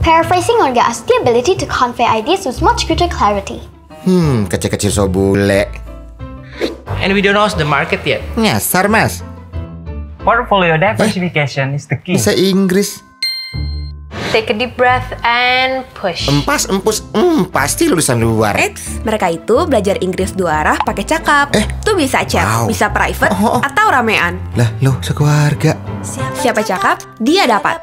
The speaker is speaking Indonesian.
Paraphrasing orga gas, the ability to convey ideas with much greater clarity. Hmm, kecil-kecil so bule. And we don't know the market yet. Nyasar, Mas. Portfolio eh? diversification is the key. Bisa Inggris. Take a deep breath and push. Empas, empus, hmm, pasti lulusan luar. Eits, mereka itu belajar Inggris dua arah pakai cakap. Eh, Tuh bisa chat, wow. bisa private, Oh, oh, oh. atau ramean. Lah, lo sekeluarga. Siapa cakap, dia dapat.